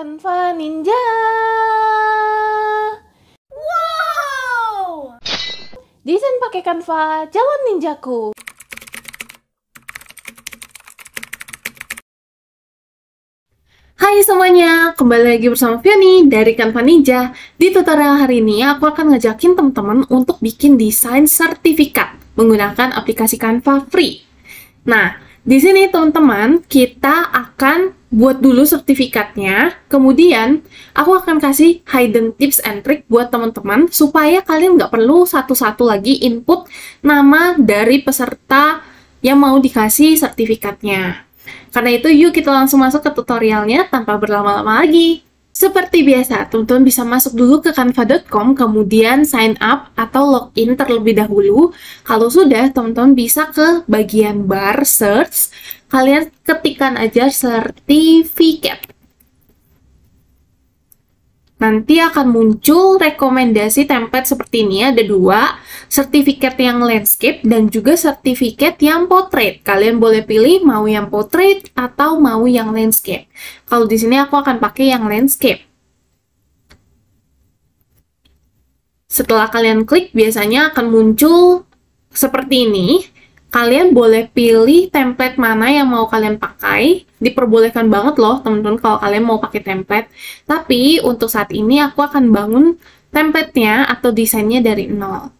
Canva Ninja. Wow! Desain pakai Canva, jalan ninjaku. Hai semuanya, kembali lagi bersama Fioni dari Canva Ninja. Di tutorial hari ini, aku akan ngajakin teman-teman untuk bikin desain sertifikat menggunakan aplikasi Canva free. Nah, di sini teman-teman, kita akan buat dulu sertifikatnya, kemudian aku akan kasih hidden tips and trick buat teman-teman supaya kalian nggak perlu satu-satu lagi input nama dari peserta yang mau dikasih sertifikatnya. Karena itu, yuk kita langsung masuk ke tutorialnya tanpa berlama-lama lagi. Seperti biasa, teman-teman bisa masuk dulu ke canva.com, kemudian sign up atau login terlebih dahulu. Kalau sudah, teman-teman bisa ke bagian bar search, kalian ketikkan aja sertifikat. Nanti akan muncul rekomendasi template seperti ini, ada dua, sertifikat yang landscape dan juga sertifikat yang portrait. Kalian boleh pilih mau yang portrait atau mau yang landscape. Kalau di sini aku akan pakai yang landscape. Setelah kalian klik, biasanya akan muncul seperti ini kalian boleh pilih template mana yang mau kalian pakai. Diperbolehkan banget loh, teman-teman, kalau kalian mau pakai template. Tapi untuk saat ini aku akan bangun template-nya atau desainnya dari nol.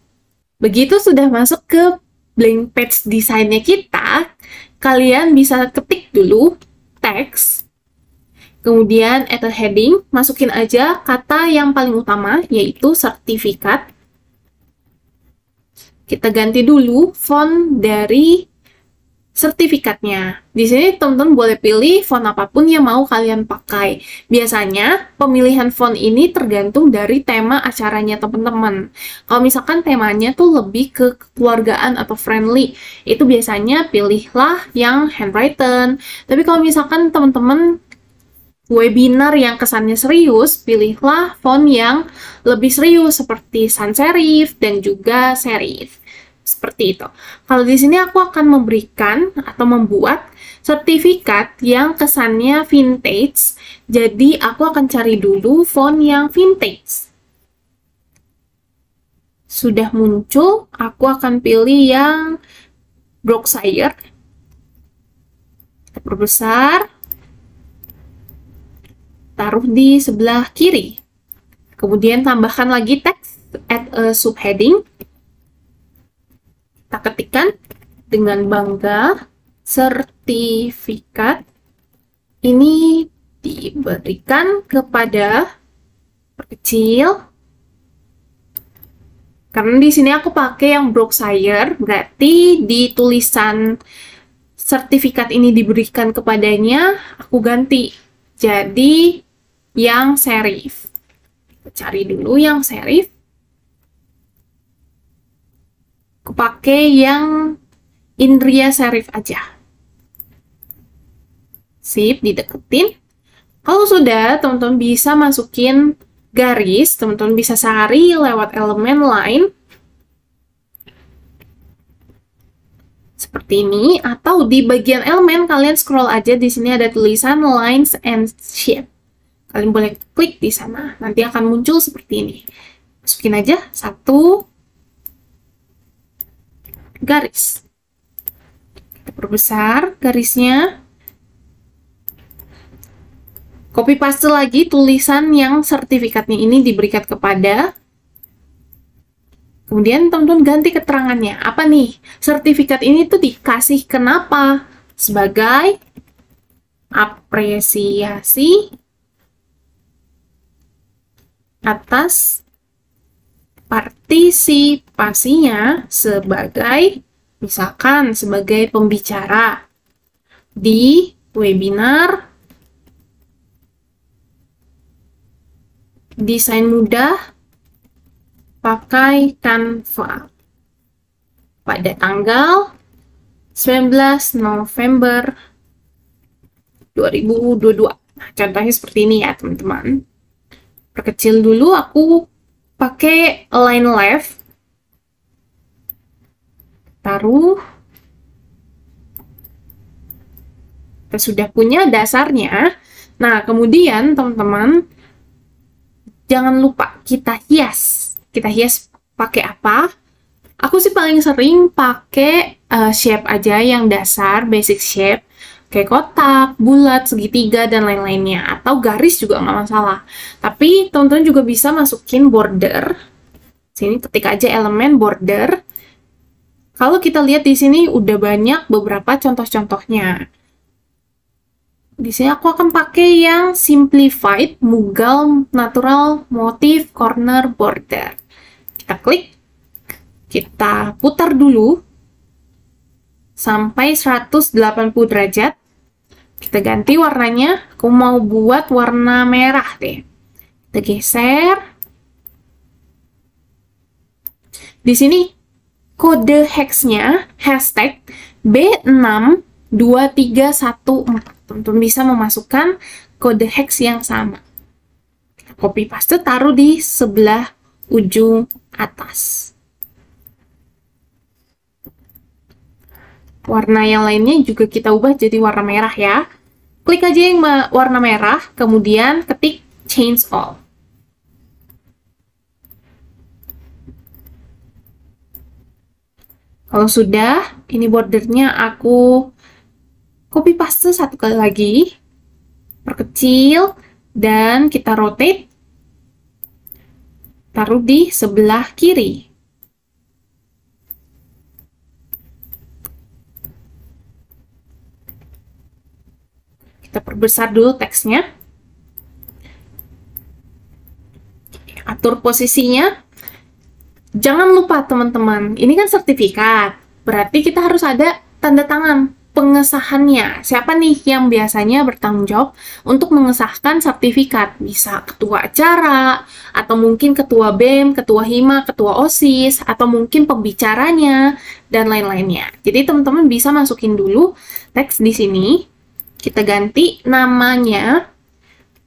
Begitu sudah masuk ke blank page desainnya kita, kalian bisa ketik dulu teks, kemudian add a heading, masukin aja kata yang paling utama, yaitu sertifikat, kita ganti dulu font dari sertifikatnya. Di sini teman-teman boleh pilih font apa pun yang mau kalian pakai. Biasanya pemilihan font ini tergantung dari tema acaranya teman-teman. Kalau misalkan temanya tuh lebih ke kekeluargaan atau friendly, itu biasanya pilihlah yang handwritten. Tapi kalau misalkan teman-teman webinar yang kesannya serius, pilihlah font yang lebih serius seperti sans serif dan juga serif. Seperti itu. Kalau di sini aku akan memberikan atau membuat sertifikat yang kesannya vintage. Jadi aku akan cari dulu font yang vintage. Sudah muncul, aku akan pilih yang Brookshire. Kita perbesar. Taruh di sebelah kiri. Kemudian tambahkan lagi teks, add a subheading. Kita ketikkan dengan bangga sertifikat. Ini diberikan kepada perkecil karena di sini aku pakai yang Brookshire berarti di tulisan sertifikat ini diberikan kepadanya aku ganti. Jadi yang serif cari dulu yang serif aku pakai yang Indria Serif aja. Sip, dideketin. Kalau sudah, teman-teman bisa masukin garis, teman-teman bisa sari lewat elemen line. Seperti ini, atau di bagian elemen kalian scroll aja, di sini ada tulisan lines and shape. Kalian boleh klik di sana, nanti akan muncul seperti ini. Masukin aja, satu, garis. Kita perbesar garisnya. Copy paste lagi tulisan yang sertifikatnya ini diberikan kepada. Kemudian teman-teman ganti keterangannya. Apa nih? Sertifikat ini tuh dikasih kenapa? Sebagai apresiasi atas partisipasinya sebagai misalkan sebagai pembicara di webinar desain mudah pakai Canva pada tanggal 19 November 2022. Nah, contohnya seperti ini ya, teman-teman. Perkecil dulu aku pakai line left taruh kita sudah punya dasarnya Nah, kemudian teman-teman jangan lupa kita hias. Kita hias pakai apa? Aku sih paling sering pakai uh, shape aja yang dasar, basic shape kayak kotak, bulat, segitiga, dan lain-lainnya. Atau garis juga nggak masalah. Tapi teman-teman juga bisa masukin border. Sini ketik aja elemen border. Kalau kita lihat di sini udah banyak beberapa contoh-contohnya. Di sini aku akan pakai yang simplified Mughal natural motif corner border. Kita klik, kita putar dulu sampai 180 derajat. Kita ganti warnanya. Aku mau buat warna merah deh. Kita geser. Di sini kode hexnya hashtag B62314. Teman-teman bisa memasukkan kode hex yang sama. Copy paste taruh di sebelah ujung atas. Warna yang lainnya juga kita ubah jadi warna merah ya. Klik aja yang warna merah, kemudian ketik change all. Kalau sudah, ini bordernya aku copy paste satu kali lagi, perkecil, dan kita rotate, taruh di sebelah kiri. Kita perbesar dulu teksnya. Atur posisinya. Jangan lupa teman-teman, ini kan sertifikat. Berarti kita harus ada tanda tangan pengesahannya. Siapa nih yang biasanya bertanggung jawab untuk mengesahkan sertifikat? Bisa ketua acara, atau mungkin ketua BEM, ketua HIMA, ketua OSIS, atau mungkin pembicaranya, dan lain-lainnya. Jadi teman-teman bisa masukin dulu teks di sini kita ganti namanya.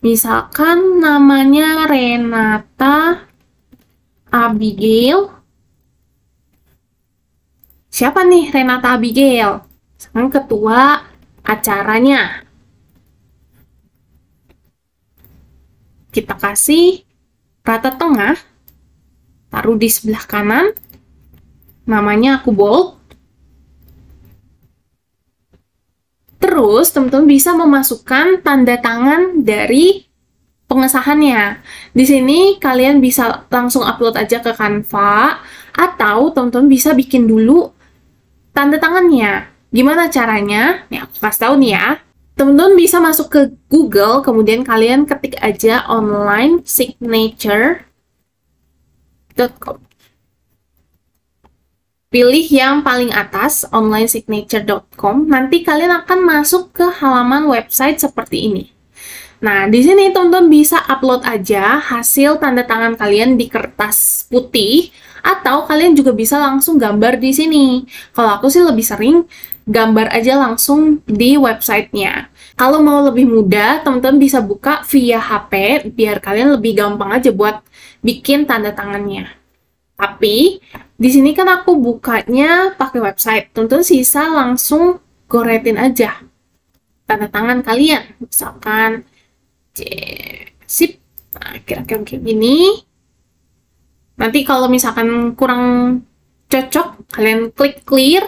Misalkan namanya Renata Abigail. Siapa nih Renata Abigail? Sekarang ketua acaranya. Kita kasih rata tengah. Taruh di sebelah kanan. Namanya aku bold Terus, teman-teman bisa memasukkan tanda tangan dari pengesahannya. Di sini kalian bisa langsung upload aja ke Canva atau teman-teman bisa bikin dulu tanda tangannya. Gimana caranya? Nih aku kasih tahu nih ya. Teman-teman bisa masuk ke Google, kemudian kalian ketik aja online signature.com pilih yang paling atas onlinesignature.com nanti kalian akan masuk ke halaman website seperti ini Nah, di sini teman-teman bisa upload aja hasil tanda tangan kalian di kertas putih atau kalian juga bisa langsung gambar di sini. Kalau aku sih lebih sering gambar aja langsung di websitenya. Kalau mau lebih mudah, teman-teman bisa buka via HP biar kalian lebih gampang aja buat bikin tanda tangannya. Tapi di sini kan aku bukanya pakai website. Tentu sisa langsung goretin aja tanda tangan kalian. Misalkan sip. Nah, kira-kira kayak gini. Nanti kalau misalkan kurang cocok, kalian klik clear,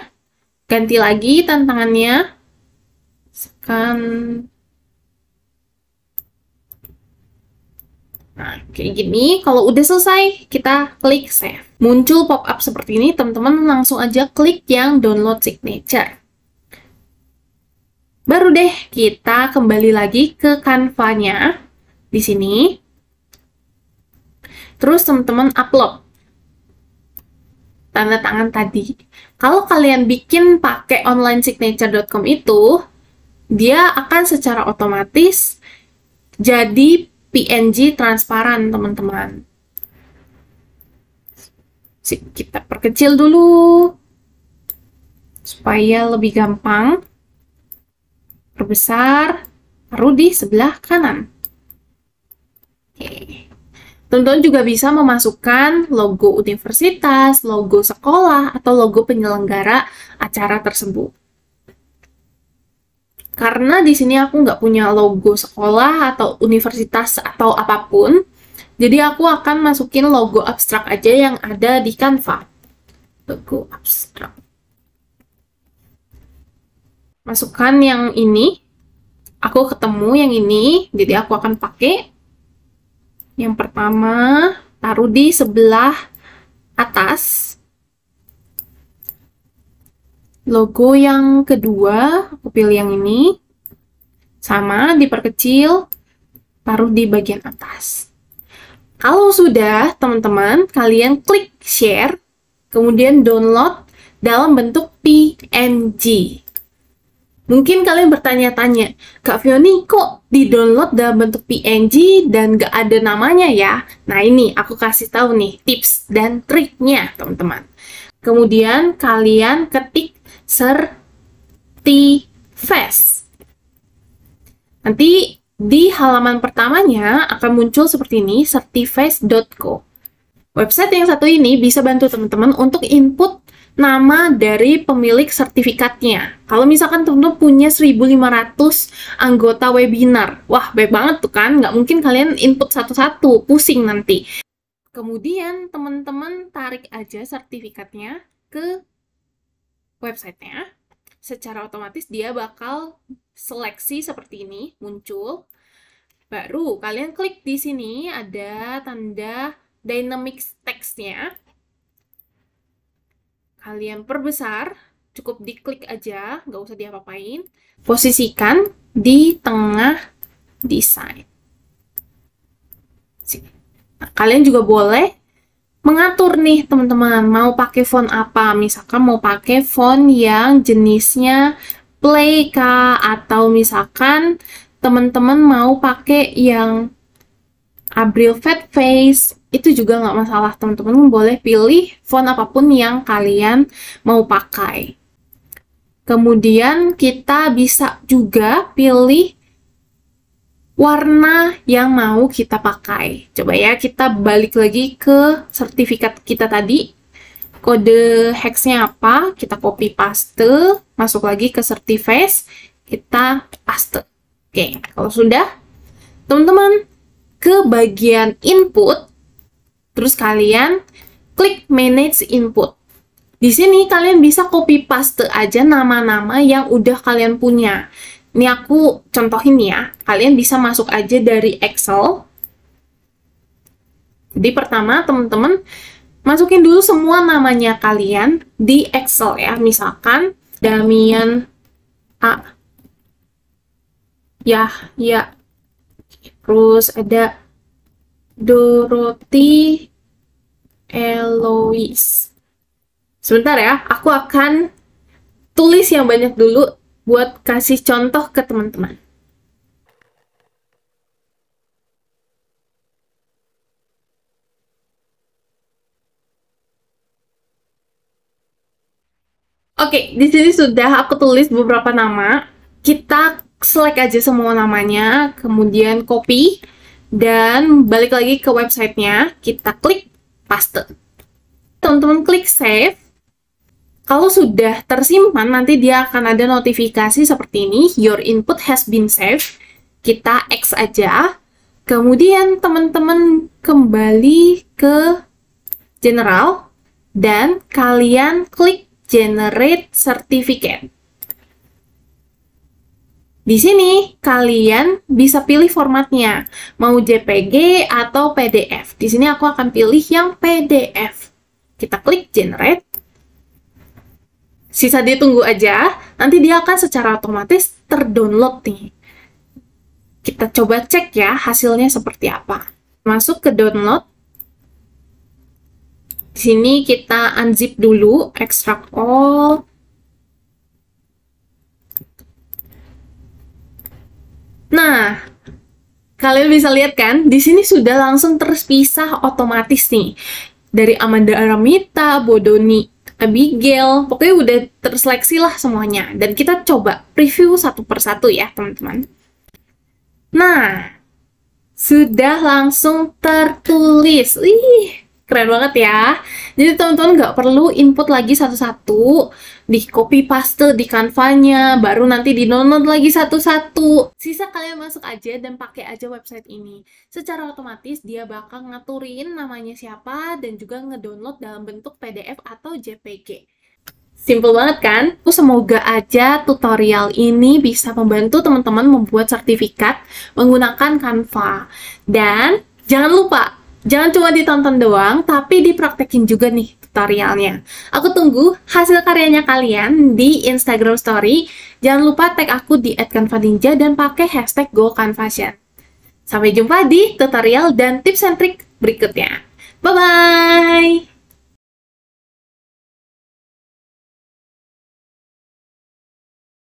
ganti lagi tantangannya. Misalkan Nah, kayak gini, kalau udah selesai, kita klik save. Muncul pop-up seperti ini, teman-teman langsung aja klik yang download signature. Baru deh, kita kembali lagi ke Canva-nya. Di sini. Terus teman-teman upload tanda tangan tadi. Kalau kalian bikin pakai onlinesignature.com itu, dia akan secara otomatis jadi PNG transparan, teman-teman. Kita perkecil dulu supaya lebih gampang. Perbesar, taruh di sebelah kanan. Teman-teman juga bisa memasukkan logo universitas, logo sekolah, atau logo penyelenggara acara tersebut. Karena di sini aku nggak punya logo sekolah atau universitas atau apa pun, jadi aku akan masukin logo abstrak aja yang ada di Canva. Logo abstrak. Masukkan yang ini. Aku ketemu yang ini, jadi aku akan pakai. Yang pertama, taruh di sebelah atas Logo yang kedua, aku pilih yang ini. Sama, diperkecil, taruh di bagian atas. Kalau sudah, teman-teman, kalian klik share, kemudian download dalam bentuk PNG. Mungkin kalian bertanya-tanya, Kak Fioni, kok di-download dalam bentuk PNG dan gak ada namanya ya? Nah ini, aku kasih tahu nih tips dan triknya, teman-teman. Kemudian kalian ketik Certifest. Nanti di halaman pertamanya akan muncul seperti ini, certifest.co. Website yang satu ini bisa bantu teman-teman untuk input nama dari pemilik sertifikatnya. Kalau misalkan teman-teman punya 1500 anggota webinar, wah baik banget tuh kan, nggak mungkin kalian input satu-satu, pusing nanti. Kemudian teman-teman tarik aja sertifikatnya ke websitenya, secara otomatis dia bakal seleksi seperti ini muncul. Baru kalian klik di sini ada tanda dynamic text-nya. Kalian perbesar, cukup diklik aja, nggak usah diapa-apain. Posisikan di tengah desain. Nah, kalian juga boleh mengatur nih teman-teman. Mau pakai font apa? Misalkan mau pakai font yang jenisnya Playk atau misalkan teman-teman mau pakai yang Abril Fat Face. Itu juga nggak masalah teman-teman. Boleh pilih font apa pun yang kalian mau pakai. Kemudian kita bisa juga pilih warna yang mau kita pakai. Coba ya, kita balik lagi ke sertifikat kita tadi. Kode hexnya apa? Kita copy paste, masuk lagi ke Certiface, kita paste. Oke, kalau sudah, teman-teman ke bagian input, terus kalian klik manage input. Di sini kalian bisa copy paste aja nama-nama yang udah kalian punya. Ini aku contohin ya, kalian bisa masuk aja dari Excel. Jadi pertama teman-teman masukin dulu semua namanya kalian di Excel ya. Misalkan Damian A. Ya, ya. Terus ada Dorothy Eloise. Sebentar ya, aku akan tulis yang banyak dulu buat kasih contoh ke teman-teman. Oke, di sini sudah aku tulis beberapa nama. Kita select aja semua namanya, kemudian copy, dan balik lagi ke websitenya, kita klik paste. Teman-teman klik save, kalau sudah tersimpan, nanti dia akan ada notifikasi seperti ini, your input has been saved. Kita X aja. Kemudian teman-teman kembali ke general dan kalian klik generate certificate. Di sini kalian bisa pilih formatnya, mau JPG atau PDF. Di sini aku akan pilih yang PDF. Kita klik generate sisa dia tunggu aja, nanti dia akan secara otomatis terdownload nih. Kita coba cek ya hasilnya seperti apa. Masuk ke download. Di sini kita unzip dulu, extract all. Nah, kalian bisa lihat kan, di sini sudah langsung terpisah otomatis nih. Dari Amanda Aramita, Bodoni Abigail, pokoknya udah terseleksi lah semuanya. Dan kita coba review satu persatu ya, teman-teman. Nah, sudah langsung tertulis. Ih, Keren banget ya. Jadi teman-teman nggak perlu input lagi satu-satu, di copy paste di kanvanya, baru nanti di download lagi satu-satu. Sisa kalian masuk aja dan pakai aja website ini. Secara otomatis dia bakal ngaturin namanya siapa dan juga ngedownload dalam bentuk PDF atau JPG. Simple banget kan? Semoga aja tutorial ini bisa membantu teman-teman membuat sertifikat menggunakan Canva. Dan jangan lupa Jangan cuma ditonton doang, tapi dipraktekin juga nih tutorialnya. Aku tunggu hasil karyanya kalian di Instagram Story. Jangan lupa tag aku di @canvaninja dan pakai hashtag GoCanvasian. Sampai jumpa di tutorial dan tips and trik berikutnya. Bye-bye!